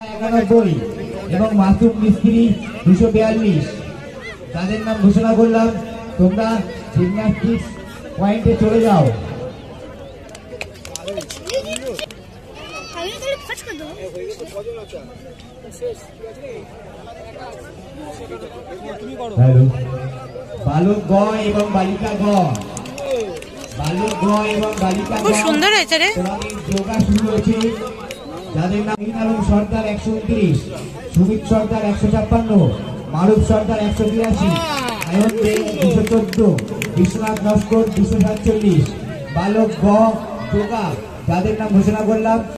একানব্বই এবং মাসুম মিস্ত্রি দুশো বিয়াল্লিশ। তাদের নাম ঘোষণা করলাম তোমরা জিমন্যাস্টিক্স পয়েন্টে চলে যাও। বালক গ এবং বালিকা গ বালক গ এবং বালিকা খুব সুন্দর হয়েছে রে। যোগা শুরু হয়েছে। যাদের নাম ইনারুল সর্দার একশো উনত্রিশ, সুমিত সর্দার একশো ছাপ্পান্ন, মারুফ সর্দার একশো বিরাশি দুশো চোদ্দ, বিশ্বনাথ নস্কর দুশো সাতচল্লিশ, বালক গ যাদের নাম ঘোষণা করলাম।